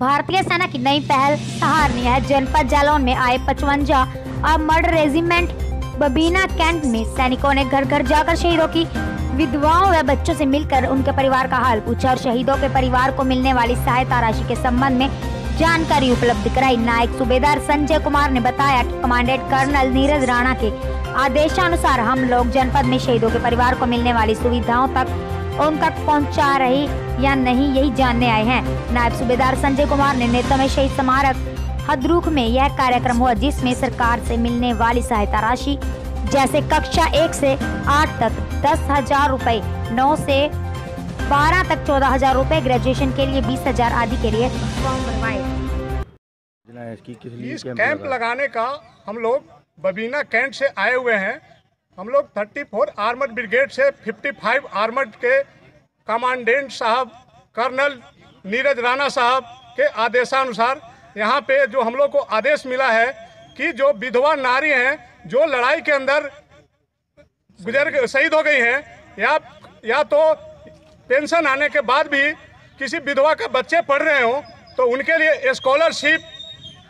भारतीय सेना की नई पहल सराहनीय है। जनपद जालौन में आए पचवंजा और मर्ड रेजिमेंट बबीना कैंट में सैनिकों ने घर घर जाकर शहीदों की विधवाओं व बच्चों से मिलकर उनके परिवार का हाल पूछा और शहीदों के परिवार को मिलने वाली सहायता राशि के संबंध में जानकारी उपलब्ध कराई। नायक सूबेदार संजय कुमार ने बताया कि कमांडेंट कर्नल नीरज राणा के आदेशानुसार हम लोग जनपद में शहीदों के परिवार को मिलने वाली सुविधाओं तक उन तक पहुँचा रही या नहीं, यही जानने आए हैं। नायब सूबेदार संजय कुमार ने नेता में शहीद स्मारक हदरूख में यह कार्यक्रम हुआ, जिसमें सरकार से मिलने वाली सहायता राशि जैसे कक्षा एक से आठ तक दस हज़ार रूपए, नौ से बारह तक चौदह हज़ार रूपए, ग्रेजुएशन के लिए बीस हज़ार आदि के लिए इस कैंप कैंप लगाने का हम लोग बबीना कैंट से आए हुए हैं। हम लोग 34 आर्मड ब्रिगेड से 55 आर्मड के कमांडेंट साहब कर्नल नीरज राणा साहब के आदेशानुसार यहाँ पे जो हम लोग को आदेश मिला है कि जो विधवा नारी हैं जो लड़ाई के अंदर गुजर शहीद हो गई हैं या या तो पेंशन आने के बाद भी किसी विधवा का बच्चे पढ़ रहे हो तो उनके लिए scholarship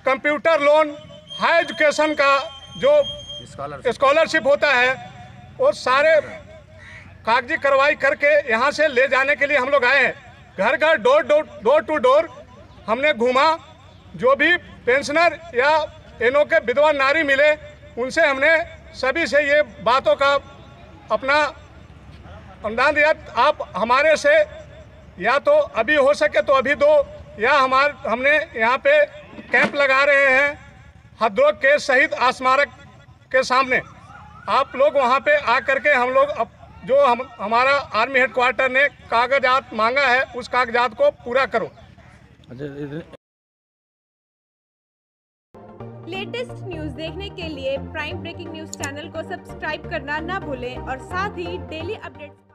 computer loan high education का जो स्कॉलरशिप। होता है वो सारे कागज़ी कार्रवाई करके यहाँ से ले जाने के लिए हम लोग आए हैं। घर घर door door door to door हमने घूमा। जो भी पेंशनर या एनओ के विधवा नारी मिले, उनसे हमने सभी से ये बातों का अपना अनुदान दिया। आप हमारे से या तो अभी हो सके तो अभी दो, या हमार, हमने यहाँ पे कैंप लगा रहे हैं हदरोग के शहीद स्मारक के सामने। आप लोग वहाँ पे आ करके हम लोग अब जो हम हमारा आर्मी हेडक्वार्टर ने कागजात मांगा है उस कागजात को पूरा करो। अच्छा लेटेस्ट न्यूज़ देखने के लिए प्राइम ब्रेकिंग न्यूज़ चैनल को सब्सक्राइब करना ना भूलें और साथ ही डेली अपडेट्स